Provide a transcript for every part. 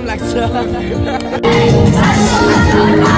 time like so.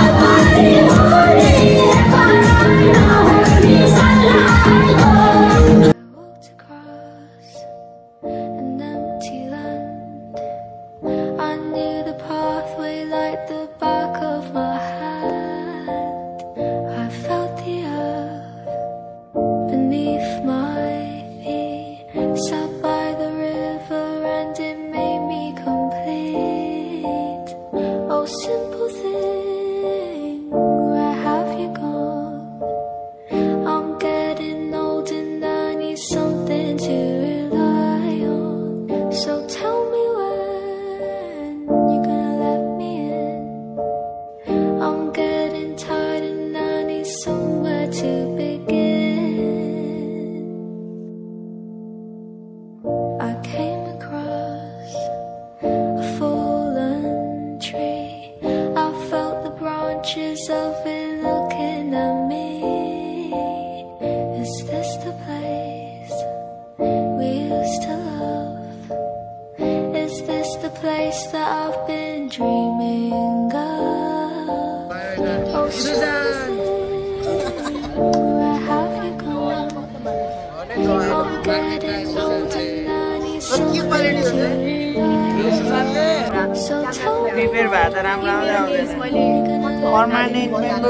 پیر بعدا رام رام آو ده اول منیمنت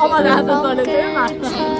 اما لازم توله ما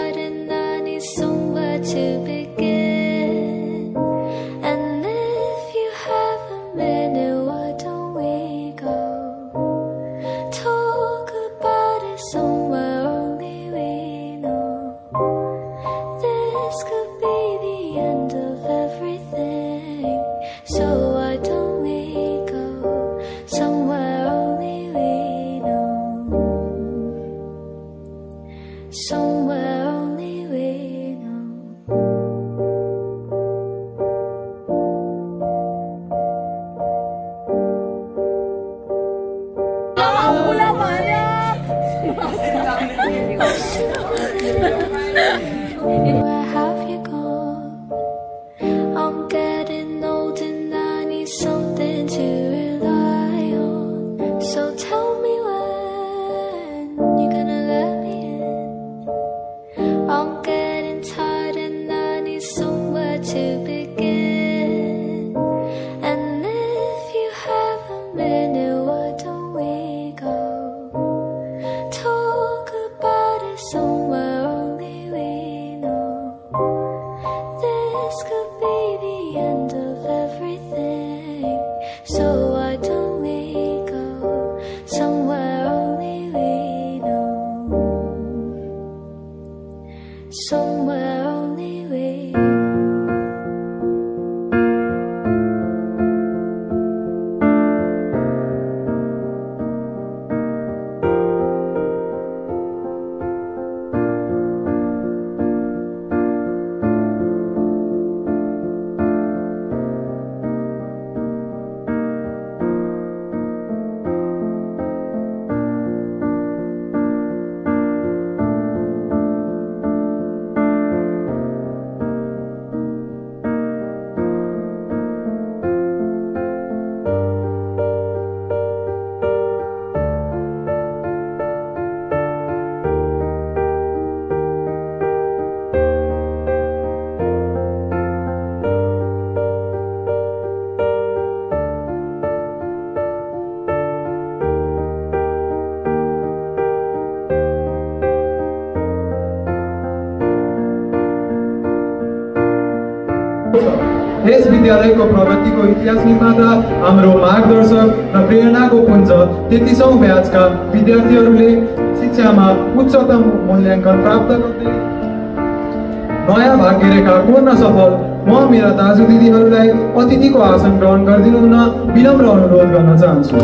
विश्वविद्यालयको प्रगतिको इतिहास निर्माता हाम्रो मार्गदर्शक र प्रेरणाको पुञ्ज तेत्तिसौँ ब्याचका विद्यार्थीहरूले शिक्षामा उच्चतम मूल्याङ्कन प्राप्त गर्दै नयाँ भाग्यरेखा कोर्न सफल म मेरा दाजु दिदीहरूलाई अतिथिको आसन ग्रहण गरिदिनु हुन विनम्र अनुरोध गर्न चाहन्छु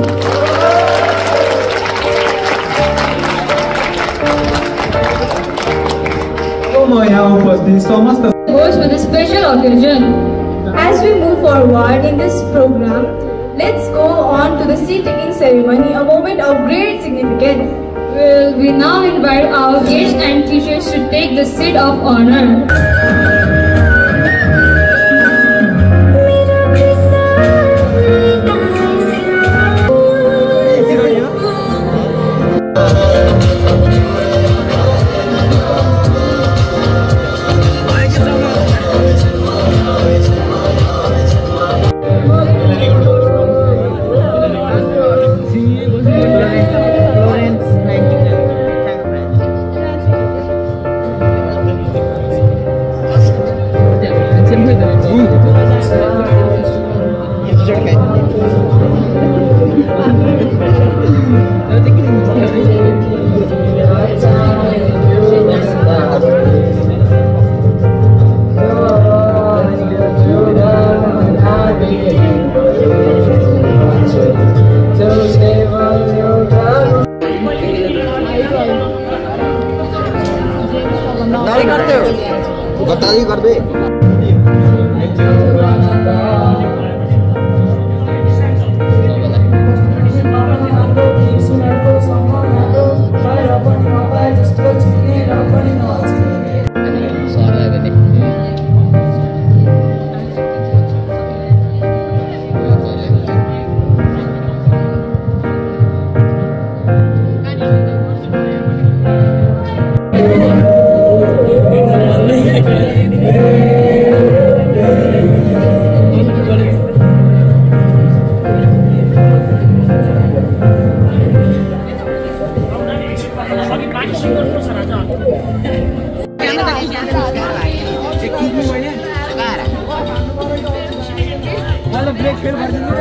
म यहाँ उपस्थित समस्त was for. As we move forward in this program, let's go on to the seat-taking ceremony, a moment of great significance. Well, we now invite our guests and teachers to take the seat of honor. गद्दारी करते हो? गद्दारी कर they. तेल भर देंगे।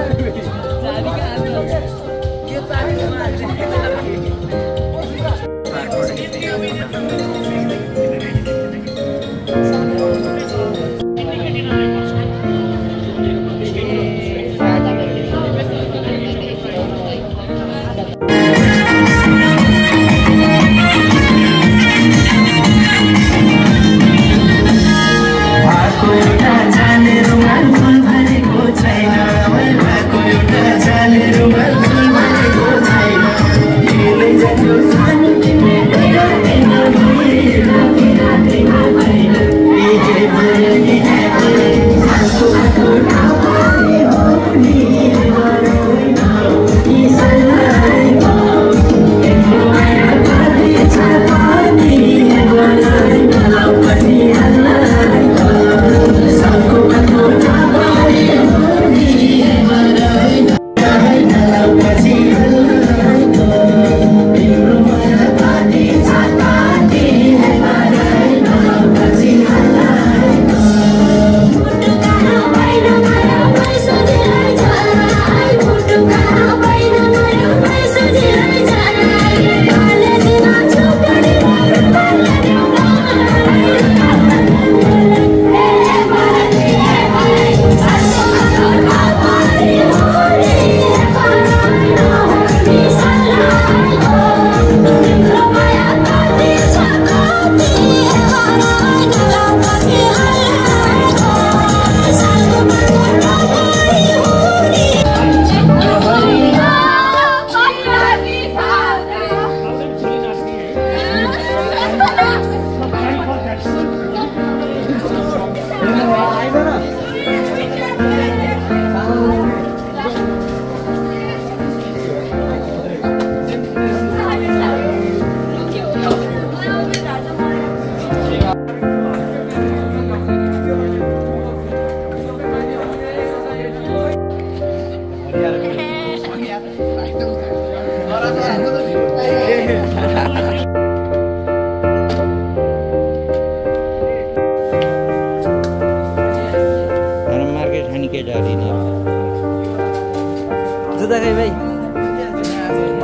खै भाइ।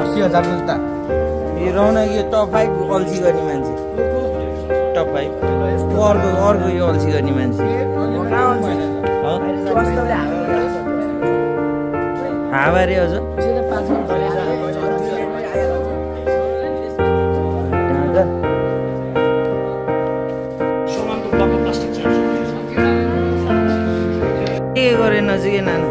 अस्सी जुत्ता यो रौनक यो टप फाइभ अल्छी गर्ने मान्छे। टप फाइभ अर्को अर्को यो अल्छी गर्ने मान्छे। हावा रे अझ के गरे नजिकै नानु।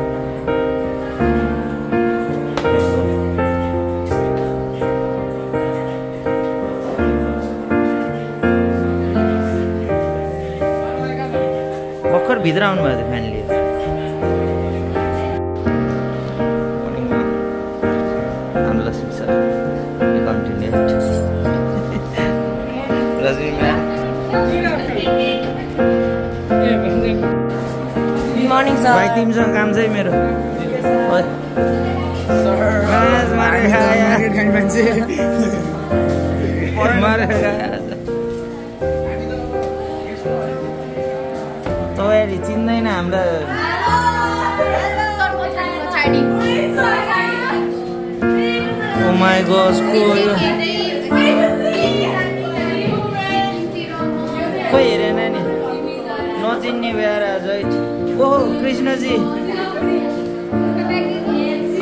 भर्खर भित्र आउनु भएको थियो फ्यान लिएर I'm listening, sir. You continue. Rajni ma'am. Morning भाइ तिमीसँग काम चाहिँ मेरो मारेर तपाईँहरू चिन्दैन ओ माई गस खोइ हेरेन नि? नचिन्ने आज है। ओहो कृष्णजी।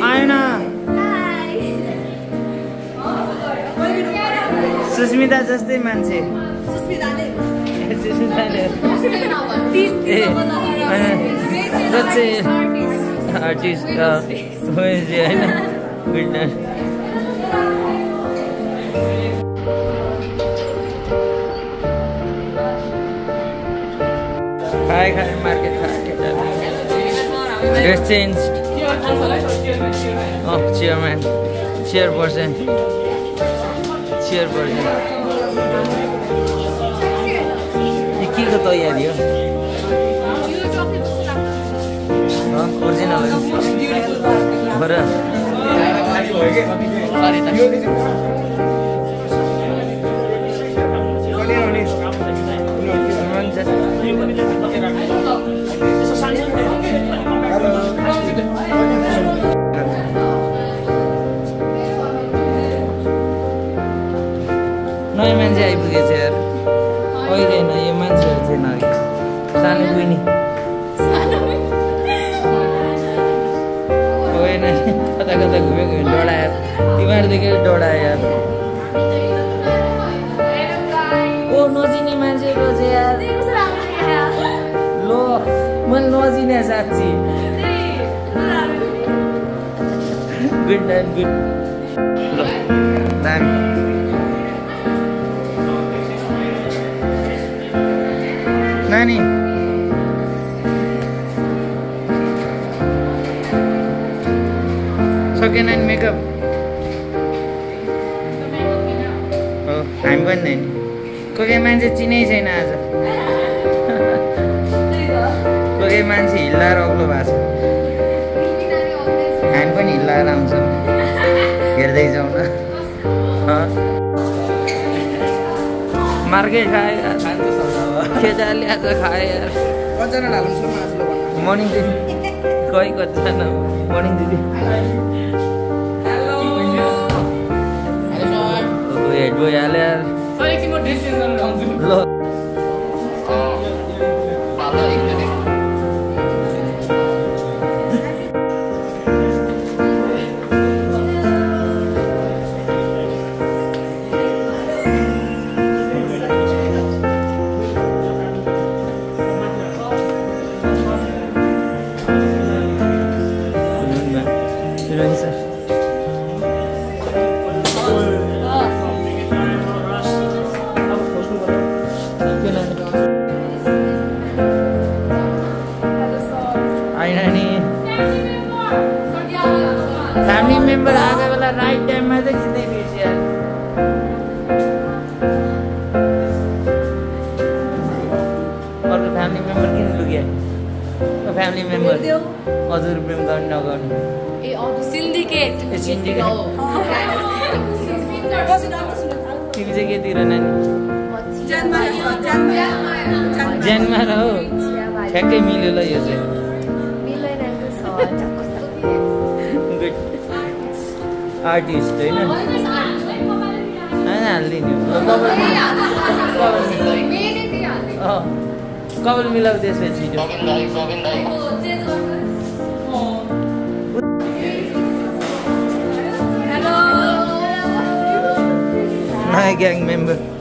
आएन। सुस्मिता जस्तै मान्छे। जो चाहिँ आर्टिस्ट होइन खाए खाए मार्केट खाए चेन्ज अँ chairman chair person chair person यो के को तयारी हो ओरिजिनल हो र होइन यो मान्छेहरू थिएन अघि सानो बुइनी होइन कता कता घुमेको डढायो तिमीहरूदेखि डढायो ओ नचिने मान्छे यार लो मैले नचिने साँच्ची गुड नाइट गुड ल दामी नानी सकेन नि मेकअप हो हामी पनि नै नि कोही कोही मान्छे चिनै छैन आज कोही कोही मान्छे हिल्लाएर अग्लो भएको छ हामी पनि हिल्लाएर आउँछौँ हेर्दै जाउँ न हँ। मार्केट खायो सुरु आज भन्नु मर्निङ दिदी खै कतिजना मर्निङ दिदी हेड यार ल फ्यामिली मेम्बर हजुर प्रेम गर्ने नगर्ने। सिन्डिकेट। ए सिन्डिकेट। तिमी चाहिँ केतिर नानी ज्यानमा र हो। ठ्याक्कै मिल्यो ल यो चाहिँ। आर्टिस्ट होइन। होइन। हालिदिने। हो कपाल अँ कपाल मिलाऊ त्यसपछि छिटो नयाँ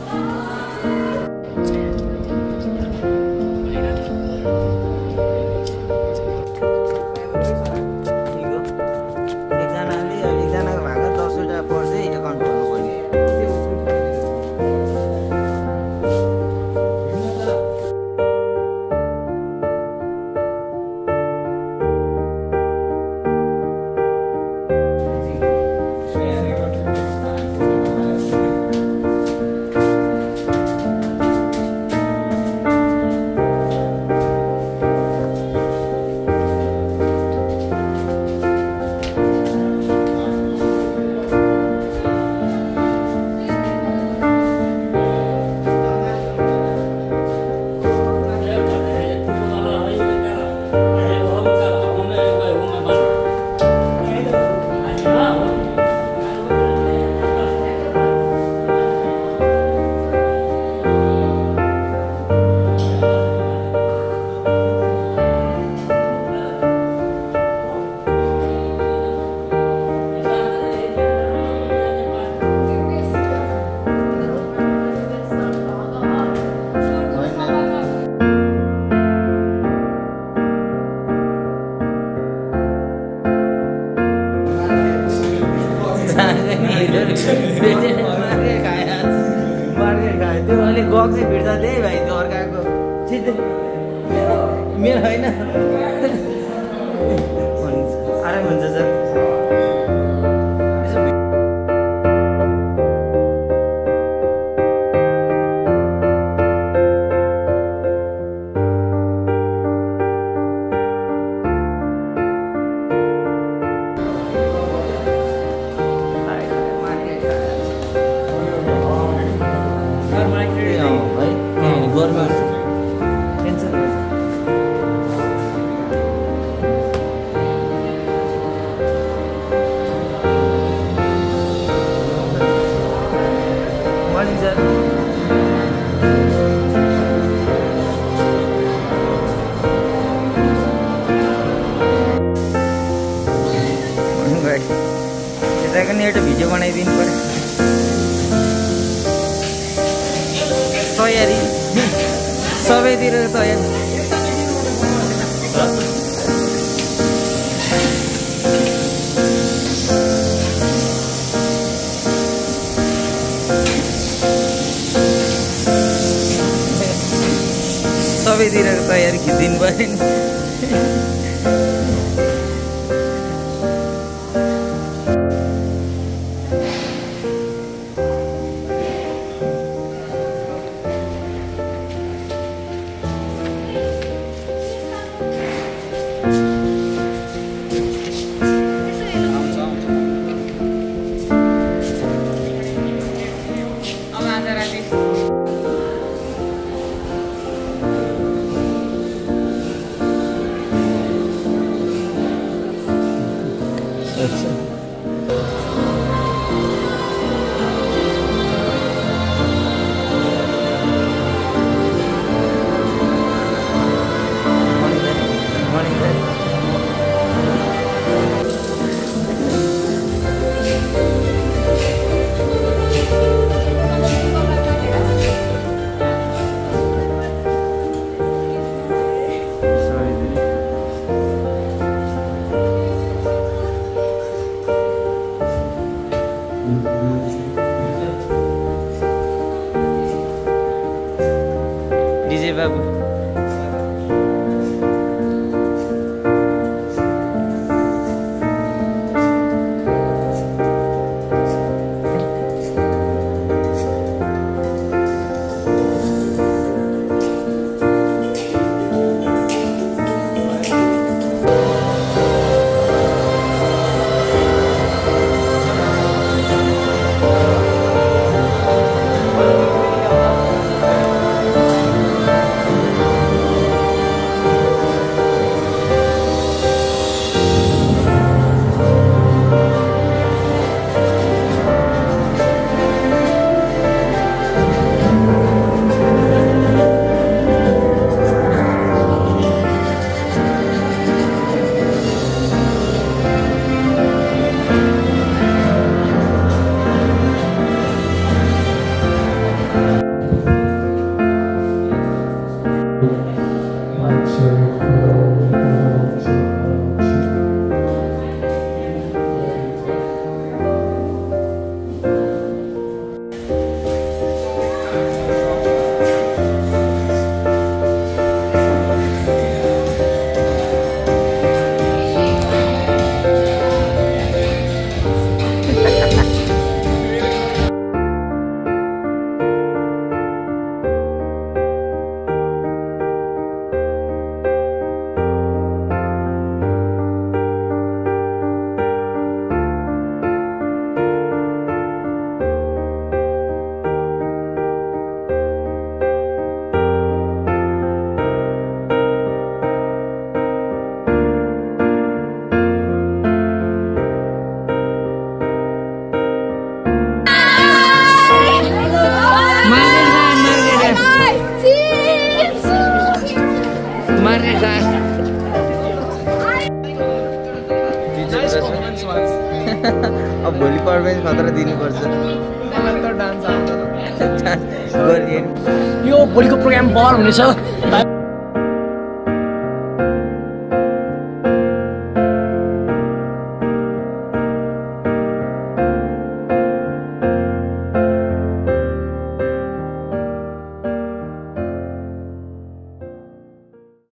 तयारी खिचिदिनु भयो नि अब भोलि पर्फेन्स मात्र दिनुपर्छ। यो भोलिको प्रोग्राम बर हुनेछ।